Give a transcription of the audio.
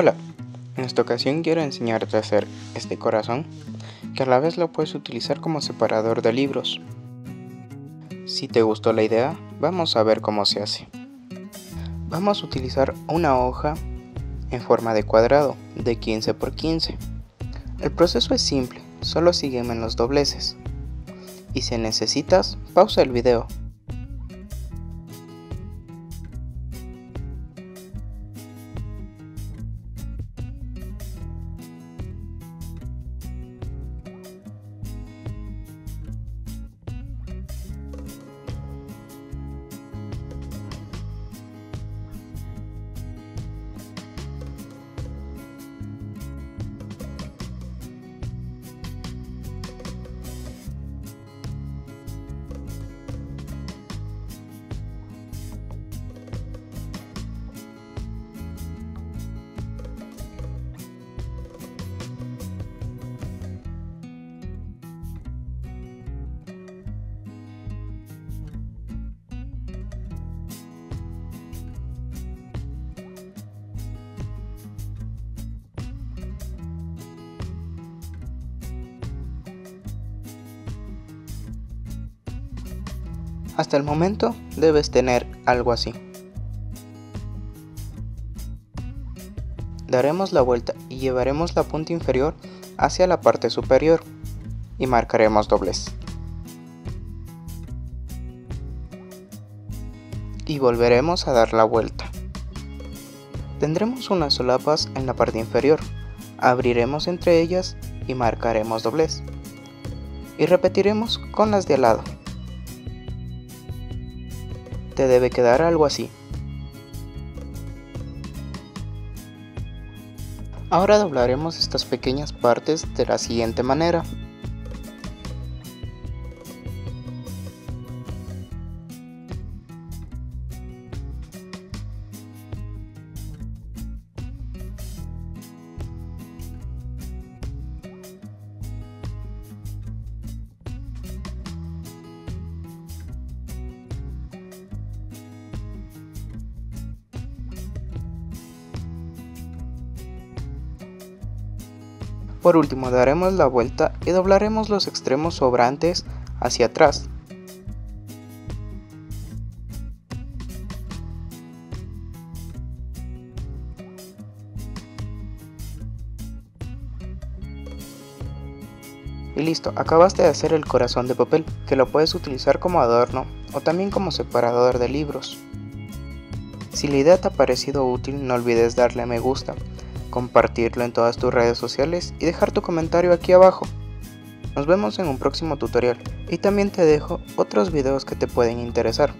Hola, en esta ocasión quiero enseñarte a hacer este corazón que a la vez lo puedes utilizar como separador de libros. Si te gustó la idea, vamos a ver cómo se hace. Vamos a utilizar una hoja en forma de cuadrado de 15 por 15. El proceso es simple, solo sígueme en los dobleces. Y si necesitas, pausa el video Hasta el momento debes tener algo así. Daremos la vuelta y llevaremos la punta inferior hacia la parte superior y marcaremos doblez. Y volveremos a dar la vuelta. Tendremos unas solapas en la parte inferior, abriremos entre ellas y marcaremos doblez. Y repetiremos con las de al lado te debe quedar algo así. Ahora doblaremos estas pequeñas partes de la siguiente manera. Por último daremos la vuelta y doblaremos los extremos sobrantes hacia atrás. Y listo, acabaste de hacer el corazón de papel, que lo puedes utilizar como adorno o también como separador de libros. Si la idea te ha parecido útil, no olvides darle a me gusta compartirlo en todas tus redes sociales y dejar tu comentario aquí abajo. Nos vemos en un próximo tutorial y también te dejo otros videos que te pueden interesar.